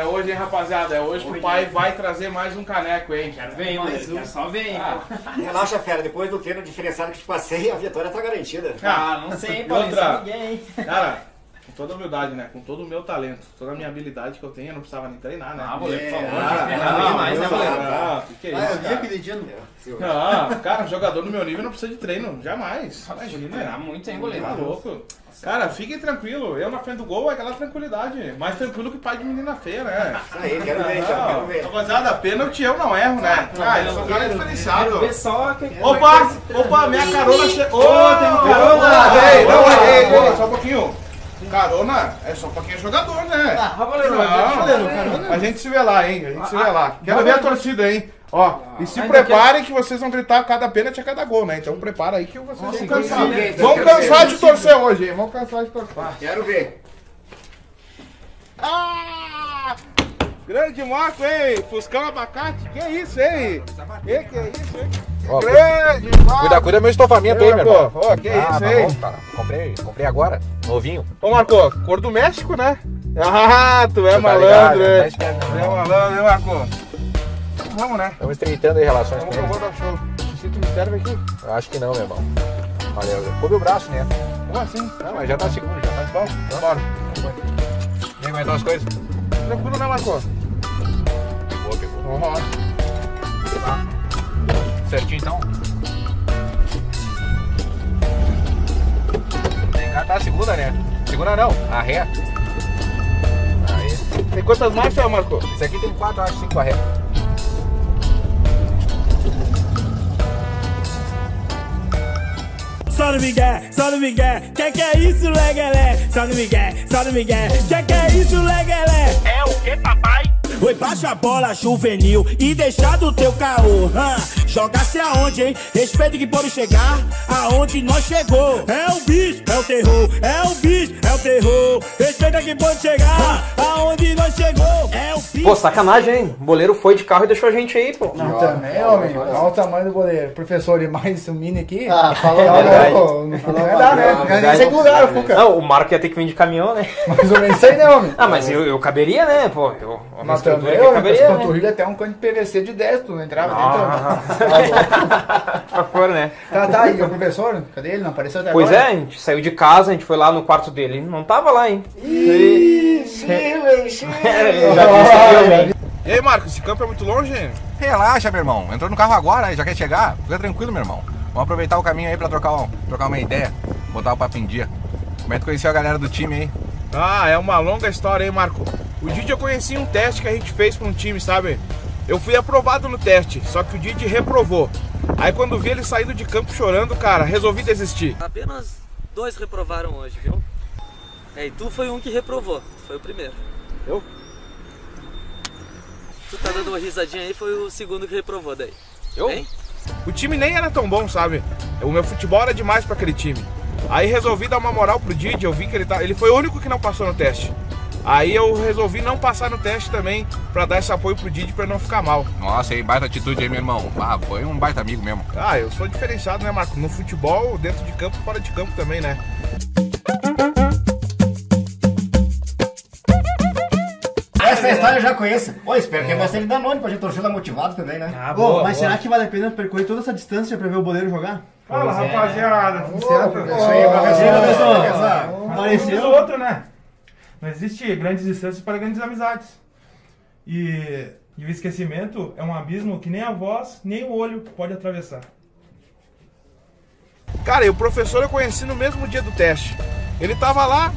É hoje, hein, rapaziada? É hoje que o pai vai trazer mais um caneco, hein? Quero ver, hein, Moleiro? Quero só ver, hein? Ah, Relaxa, fera. Depois do treino diferenciado que te passei, a vitória tá garantida. Ah, não sei, hein, Paulinho? outra? Não sei ninguém, hein? Cara, toda humildade, né? Com todo o meu talento, toda a minha habilidade que eu tenho, eu não precisava nem treinar, né? Ah, Moleiro, por favor. Ah, não, demais, né, não, Moleiro? não, que que é Ah, isso, eu vi cara? aquele dia no... Não, cara, jogador no meu nível não precisa de treino, jamais. Imagina. Treinar muito, hein, Moleiro? Tá louco. Cara, fiquem tranquilo. Eu na frente do gol é aquela tranquilidade. Mais tranquilo que pai de menina feia, né? Isso aí, quero ver, então, quero ver. Rapaziada, pênalti eu não erro, né? Ah, eu sou um cara diferenciado. Quero ver só que... Opa! Opa, minha carona chegou! Ô, tem um carona! Ei, não, Boa, ei, ei, boa. ei, só um pouquinho. Carona é só pra quem é jogador, né? Ah, Rafael, Não, a gente se vê lá, hein? A gente se vê lá. Quero ver a torcida, hein? Ó, e se preparem que vocês vão gritar cada pênalti a cada gol, né? Então prepara aí que vocês vão cansar. Vão cansar de torcer hoje, hein? Vão cansar de torcer. Quero ver. Ah! Grande Marco, hein? Fuscão abacate, que é isso, hein? Que que é isso, hein? Ó, Grande Marco! Cuida, cuida meu estofamento aí, meu irmão. Ó, que ah, isso, tá hein? cara. Comprei, comprei agora, novinho. Ô, Marco, cor do México, né? Ah, tu é Tá malandro, ligado, tá hein? Tu né? é malandro, hein, Marco? Vamos, né? Estamos estreitando aí relações com Vamos, ele. vamos dar show. Esse cinto me serve aqui? Eu acho que não, meu irmão. Olha, coube o braço, né? Como assim? Não, mas já tá seguro, já tá Bom, bora. Vem aguentar as coisas. Tranquilo, né, Marco? Boa, pegou. Vamos lá. Certinho então. Tem cá tá a segunda, né? Segunda não, a ré. Aí. Tem quantas marchas, Marco? Esse aqui tem quatro, acho, cinco a ré. Só no Miguel, só no Miguel. Que que é isso, legelé? Só no Miguel, só no Miguel. Que que é isso, legelé? É o que, papai? Oi, baixa a bola juvenil e deixa do teu caô. hã? Joga-se aonde, hein? Respeita que pode chegar aonde nós chegou. É o bicho, é o terror. É o bicho, é o terror. Que pode chegar aonde nós chegou. É o bicho. Pô, sacanagem, hein? O boleiro foi de carro e deixou a gente aí, pô. Não, também, homem. Olha o tamanho do goleiro. Professor, e mais um mini aqui. Ah, É, verdade. não, não, não vai dar, né? Não verdade. sei que lugar, Fuca. Não, o Marco ia ter que vir de caminhão, né? Mais ou menos isso aí, né, homem? Ah, mas eu, eu caberia, né, pô? Eu, Mas também, com caberia, né? panturrilhas até um cano de PVC de 10, tu não entrava Ah. dentro. Pra fora, né? Tá, tá, e o professor? Cadê ele? Não apareceu até Pois agora? é, a gente saiu de casa, a gente foi lá no quarto dele, ele não tava lá, hein? Ih, Já? E aí, Marco, esse campo é muito longe? Relaxa, meu irmão. Entrou no carro agora, aí já quer chegar? Fica tranquilo, meu irmão. Vamos aproveitar o caminho aí pra trocar, um- trocar uma ideia. Botar o papo em dia. Como é que conheceu a galera do time aí? Ah, é uma longa história, hein, Marco? O Didi eu conheci um teste que a gente fez pra um time, sabe? Eu fui aprovado no teste, só que o Didi reprovou. Aí quando vi ele saindo de campo chorando, cara, resolvi desistir. Apenas dois reprovaram hoje, viu? É, e tu foi um que reprovou, foi o primeiro. Eu? Tu tá dando uma risadinha aí, foi o segundo que reprovou daí. Eu? Hein? O time nem era tão bom, sabe? O meu futebol era demais pra aquele time. Aí resolvi dar uma moral pro Didi, eu vi que ele tá. Ele foi o único que não passou no teste. Aí eu resolvi não passar no teste também pra dar esse apoio pro Didi pra não ficar mal. Nossa, aí, baita atitude aí, meu irmão. Ah, foi um baita amigo mesmo. Ah, eu sou diferenciado, né, Marco? No futebol, dentro de campo, fora de campo também, né? Essa história eu já conheço. Pô, espero que é bastante Danone pra gente torcer lá motivado também, né? Ah, boa, mas boa. será que vale a pena percorrer toda essa distância pra ver o boleiro jogar? Fala, Pois é. rapaziada. Tudo certo? Isso aí, professor. professor. Outro, né? Não existe grandes distâncias para grandes amizades. E, e o esquecimento é um abismo que nem a voz, nem o olho pode atravessar. Cara, e o professor eu conheci no mesmo dia do teste. Ele tava lá,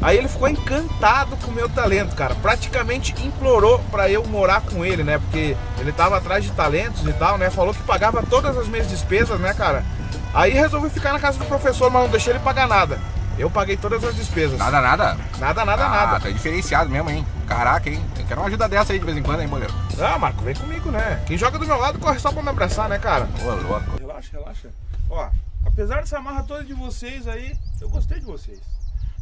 aí ele ficou encantado com o meu talento, cara. Praticamente implorou pra eu morar com ele, né? Porque ele tava atrás de talentos e tal, né? Falou que pagava todas as minhas despesas, né, cara? Aí resolvi ficar na casa do professor, mas não deixei ele pagar nada. Eu paguei todas as despesas. Nada, nada? Nada, nada, ah, nada. tá diferenciado mesmo, hein? Caraca, hein? Eu quero uma ajuda dessa aí de vez em quando, hein, boleiro? Ah, Marco, vem comigo, né? Quem joga do meu lado corre só pra me abraçar, né, cara? Ô, louco. Relaxa, relaxa. Ó, apesar dessa marra toda de vocês aí, eu gostei de vocês.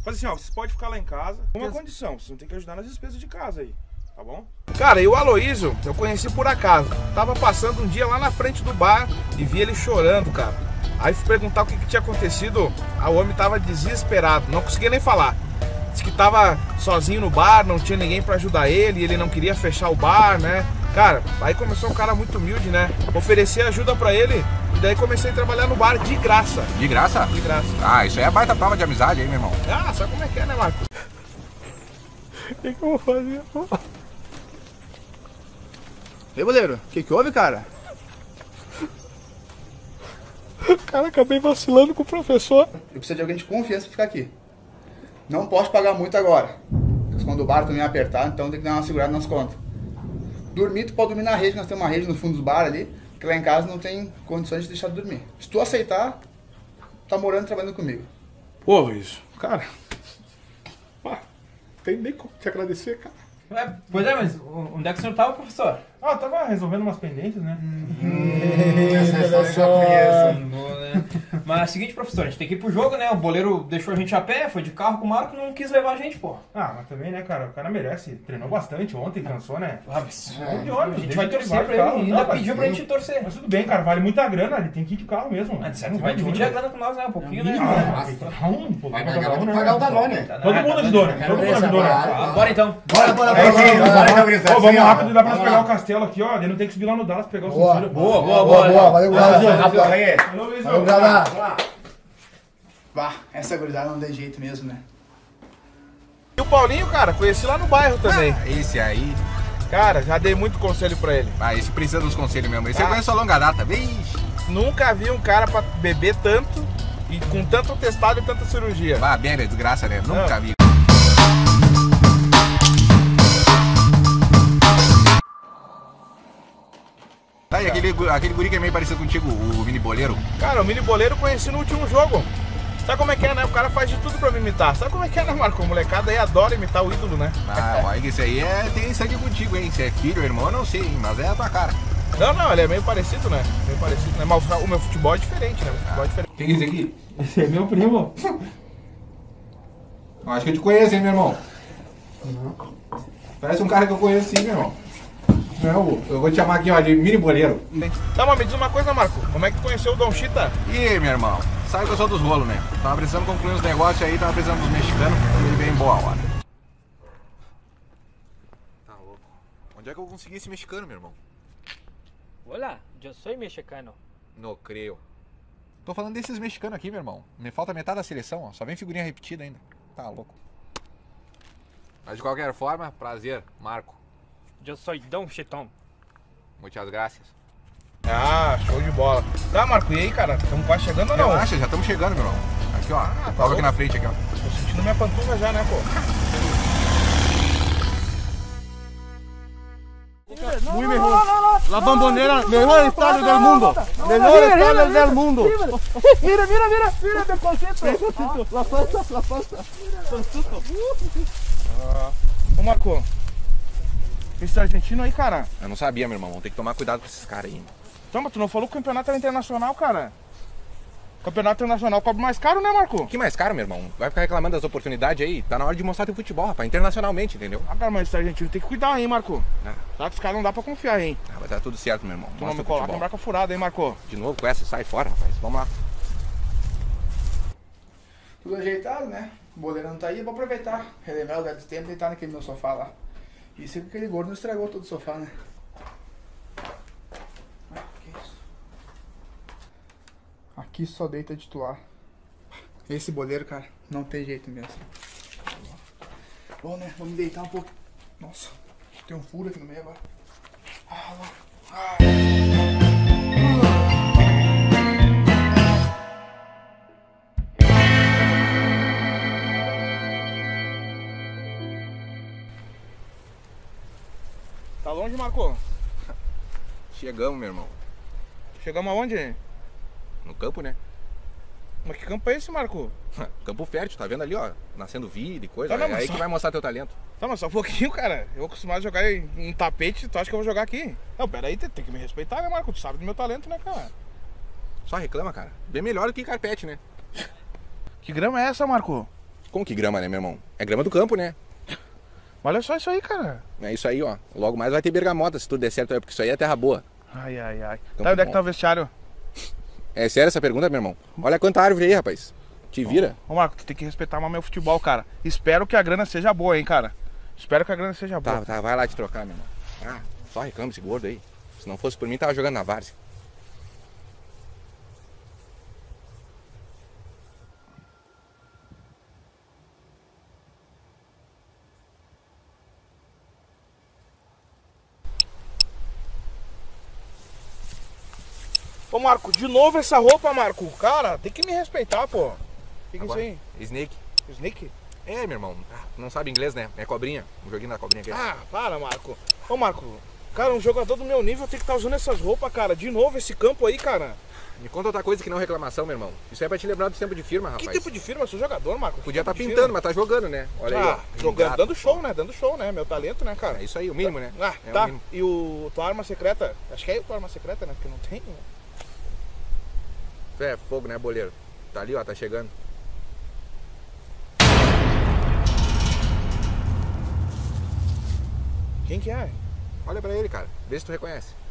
Faz assim, ó, vocês podem ficar lá em casa. Com uma condição, vocês vão ter que ajudar nas despesas de casa aí, tá bom? Cara, e o Aloísio, eu conheci por acaso. Tava passando um dia lá na frente do bar e vi ele chorando, cara. Aí fui perguntar o que, que tinha acontecido. A homem tava desesperado, não conseguia nem falar. Diz que tava sozinho no bar, não tinha ninguém pra ajudar ele, ele não queria fechar o bar, né? Cara, aí começou um cara muito humilde, né? Oferecer ajuda pra ele e daí comecei a trabalhar no bar de graça. De graça? De graça. Ah, isso aí é baita prova de amizade aí, meu irmão. Ah, sabe como é que é, né, Marco? O que, que eu vou fazer? Ei, boleiro, o que, que houve, cara? Cara, acabei vacilando com o professor. Eu preciso de alguém de confiança pra ficar aqui. Não posso pagar muito agora. Porque quando o bar também é apertado, então tem que dar uma segurada nas contas. Dormir, tu pode dormir na rede, nós temos uma rede no fundo dos bar ali, que lá em casa não tem condições de deixar de dormir. Se tu aceitar, tá morando e trabalhando comigo. Ô, Luiz, cara. Ah, tem nem como te agradecer, cara. É, pois é, mas onde é que o senhor tava, professor? Ah, eu tava resolvendo umas pendências, né? Essa história eu já conheço. Né? Mas é o seguinte, professor, a gente tem que ir pro jogo, né? O boleiro deixou a gente a pé, foi de carro com o Marco não quis levar a gente, pô. Ah, mas também, né, cara? O cara merece. Treinou bastante ontem, cansou, né? Ah, mas É, de ônibus, a gente vai torcer pra ele, carro. ainda pediu pra gente torcer. Mas tudo bem, cara, vale muita grana, ele tem que ir de carro mesmo. Ah, de certo, vai dividir a grana com nós, né? Um pouquinho, né? Ah, um pouquinho Vai pagar, né? pagar o Danone. Todo mundo ajudou, né? Todo mundo ajudou, né? Bora então. Bora, bora, bora. vamos rápido, dá pra nós pegar o castelo aqui, ó. Ele não tem que subir lá no Dallas pegar o Boa. Boa, boa, Boa, boa. boa, valeu, Valeu. Valeu, Luiz. Granada. Bah, essa gurizada não tem jeito mesmo, né? E o Paulinho, cara, conheci lá no bairro também. Esse aí. Cara, já dei muito conselho pra ele. Ah, esse precisa dos conselhos mesmo. Esse eu Ah. conheço a longa data. Vixe. Nunca vi um cara pra beber tanto e com tanto testado e tanta cirurgia. Ah, bebe, é desgraça, né? Nunca Não. vi. Tá, e aquele, aquele guri que é meio parecido contigo, o mini boleiro. Cara, o mini boleiro eu conheci no último jogo. Sabe como é que é, né? O cara faz de tudo pra me imitar. Sabe como é que é, né, Marco? O molecada aí adora imitar o ídolo, né? Ah, ó, esse aí é, tem sangue contigo, hein? Se é filho ou irmão, eu não sei, hein? Mas é a tua cara. Não, não, ele é meio parecido, né? Meio parecido, né? Mas o- o meu futebol é diferente, né? O futebol é diferente. Quem é esse aqui? Esse é meu primo. Eu acho que eu te conheço, hein, meu irmão? Parece um cara que eu conheço sim, meu irmão. Não, eu vou te chamar aqui, ó, de mini boleiro. Tá, mas me diz uma coisa, Marco. Como é que tu conheceu o Dom Chita? E aí, meu irmão? Sabe que eu sou dos rolos, né? Tava precisando concluir uns negócios aí, tava precisando dos mexicanos, e ele veio em boa hora. Tá louco. Onde é que eu consegui esse mexicano, meu irmão? Hola, yo soy mexicano. Não creio. Tô falando desses mexicanos aqui, meu irmão. Me falta metade da seleção, ó. Só vem figurinha repetida ainda. Tá louco. Mas de qualquer forma, prazer, Marco. Yo soy Don Chitón. Muitas graças. Ah, show de bola. Tá, Marco, e aí, cara? Estamos quase chegando ou não? Relaxa, já estamos chegando, meu irmão. Aqui, ó. tá Logo aqui na frente, aqui, ó. Tô sentindo minha pantufa já, né, pô? Muy mejor. La bombonera, mejor estadio del mundo. Mejor estadio del mundo. Mira, mira, mira, mira de concito. La falta, la falta. Ô, Marco. Esse argentino aí, cara. Eu não sabia, meu irmão. Vamos ter que tomar cuidado com esses caras aí. Então, mas tu não falou que o campeonato era internacional, cara. Campeonato internacional cobra mais caro, né, Marco? Que mais caro, meu irmão? Vai ficar reclamando das oportunidades aí? Tá na hora de mostrar teu futebol, rapaz. Internacionalmente, entendeu? Ah, cara, mas esse argentino tem que cuidar, hein, Marco? Ah. Sabe que os caras não dá pra confiar, hein? Ah, vai dar tudo certo, meu irmão. Tu não me coloca em futebol. braca furada, hein, Marco? De novo com essa, sai fora, rapaz. Vamos lá. Tudo ajeitado, né? O boleiro não tá aí, eu vou aproveitar, relembrar o velho tempo e deitar naquele meu sofá lá. Isso é que aquele gordo não estragou todo o sofá, né? Ah, que isso? Aqui só deita titular. Esse boleiro, cara, não tem jeito mesmo. Bom, né? Vamos deitar um pouco. Nossa, tem um furo aqui no meio agora. Ah, lá. Ah. Tá longe, Marco? Chegamos, meu irmão. Chegamos aonde? No campo, né? Mas que campo é esse, Marco? campo fértil, tá vendo ali, ó? Nascendo vida e coisa. Tá, não, é aí só- que vai mostrar teu talento. Tá, mas só um pouquinho, cara. Eu acostumado a jogar em tapete, tu acha que eu vou jogar aqui? Não, pera aí, tem, tem que me respeitar, né, Marco? Tu sabe do meu talento, né, cara? Só reclama, cara. Bem melhor do que carpete, né? Que grama é essa, Marco? Como que grama, né, meu irmão? É grama do campo, né? Olha só isso aí, cara. É isso aí, ó. Logo mais vai ter bergamota se tudo der certo, é porque isso aí é terra boa. Ai, ai, ai. Campo tá, onde é que tá o vestiário? É sério essa pergunta, meu irmão? Olha quanta árvore aí, rapaz. Te vira. Ô, Marco, tu tem que respeitar mais meu futebol, cara. Espero que a grana seja boa, hein, cara. Espero que a grana seja boa. Tá, tá, vai lá te trocar, meu irmão. Ah, só reclama esse gordo aí. Se não fosse por mim, tava jogando na várzea. Ô, Marco, de novo essa roupa, Marco. Cara, tem que me respeitar, pô. O que, que é isso aí? Snake. Snake? É, meu irmão. Ah, não sabe inglês, né? É cobrinha. Um joguinho da cobrinha aqui. Ah, para, Marco. Ô, Marco, cara, um jogador do meu nível tem que estar usando essas roupas, cara. De novo esse campo aí, cara. Me conta outra coisa que não reclamação, meu irmão. Isso é pra te lembrar do tempo de firma, Que rapaz. tipo de firma? Eu sou jogador, Marco. Podia estar Que de pintando, firma? mas tá jogando, né? Olha aí, ah, ó. jogando, Gato. dando show, né? Dando show, né? Meu talento, né, cara? É isso aí, o mínimo, né? Ah, É o tá. mínimo. E o tua arma secreta? Acho que é a tua arma secreta, né? Porque não tem. né? É, fogo, né, boleiro? Tá ali, ó, tá chegando. Quem que é? Olha pra ele, cara. Vê se tu reconhece.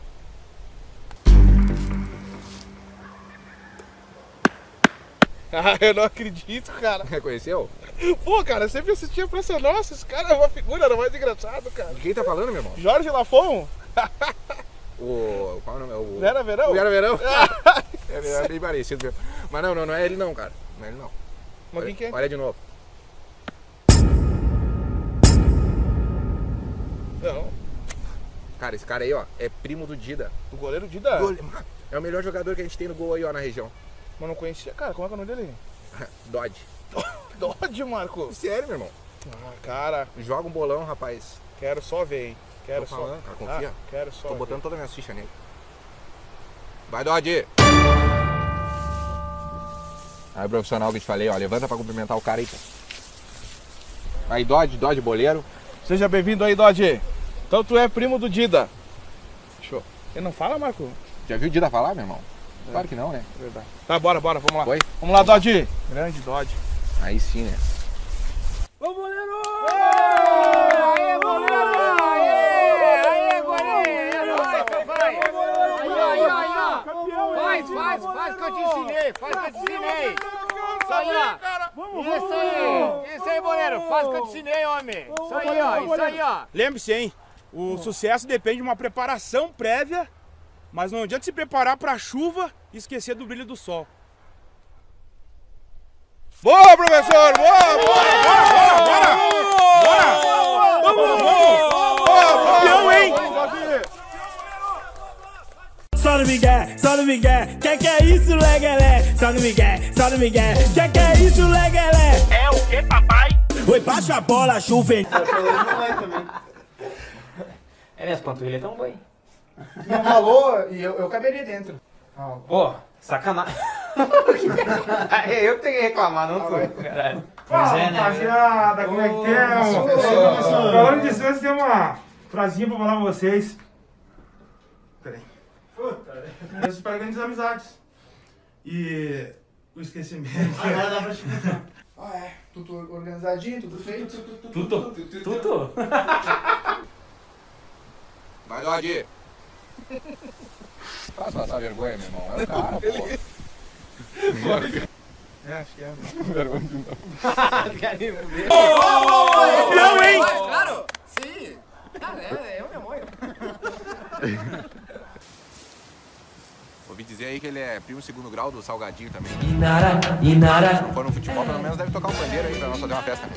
Ah, eu não acredito, cara. Reconheceu? Pô, cara, eu sempre assistia pra essa nossa. Esse cara é uma figura, era mais engraçado, cara. De quem tá falando, meu irmão? Jorge Lafon? O. Qual é o nome? O... Vera Verão? O Vera Verão? é, é bem parecido mesmo. Mas não, não, não é ele não, cara. Não é ele não. Mas quem que é? Olha de novo. Não. Cara, esse cara aí, ó, é primo do Dida. O goleiro Dida? Gole- É o melhor jogador que a gente tem no gol aí, ó, na região. Mas não conhecia. Cara, como é que é o nome dele? Dodge. Dodge, Marco. Sério, meu irmão. Ah, cara, Joga um bolão, rapaz. quero só ver, hein. Quero Tô só. falando, cara, confia. Ah, quero só. Tô ver. botando todas as minhas fichas nele. Vai, Dodge! Aí o profissional que eu te falei, ó, levanta pra cumprimentar o cara aí. Aí, Dodge, Dodge boleiro. Seja bem-vindo aí, Dodge. Então tu é primo do Dida. Show. Ele não fala, Marco? Já viu o Dida falar, meu irmão? Claro que não, né? Verdade. Tá, bora, bora, vamos lá. Foi? Vamos lá, Dodge. Grande Dodge. Aí sim, né? Ô, goleiro! Aê, goleiro! Aê, aê, goleiro! Vai, vai! Aí, aí, aí, ó! Faz, faz, faz que eu te ensinei, faz que eu te ensinei! Isso aí, ó! Isso aí! Isso aí, goleiro! Faz que eu te ensinei, homem! Isso aí, ó! Isso aí, ó! Lembre-se, hein? O sucesso depende de uma preparação prévia, mas não adianta se preparar pra chuva e esquecer do brilho do sol. Boa, professor! Boa! Bora, bora, bora! Bora! Vamos, vamos! Boa, campeão, hein? Só no Miguel, só no Miguel, que que é isso, legelé? Só no Miguel, só no Miguel, que que é isso, legelé? É o que, papai? Oi, baixa a bola, chuva. É, minhas panturrilhas tão bem. Não falou e eu, eu caberia dentro. Pô, sacanagem. é eu que tenho que reclamar, não tu. Caralho. Pois é, né? Rapaziada, como é que é? Falando de Santos, tem uma frasinha pra falar pra vocês. Eu espero grandes amizades. E o esquecimento. Ah, é. Tudo organizadinho, tudo feito. Tudo? Tudo? Vai, Dodge! Faz passar vergonha, meu irmão. É o cara, pô. É, acho que é. Campeão, hein? Claro! Sim! Cara, é, eu mesmo, Ouvi dizer aí que ele é primo segundo grau do Salgadinho também. Inara, Inara. Se não for no futebol, pelo menos deve tocar um pandeiro aí pra nós fazer uma festa, né?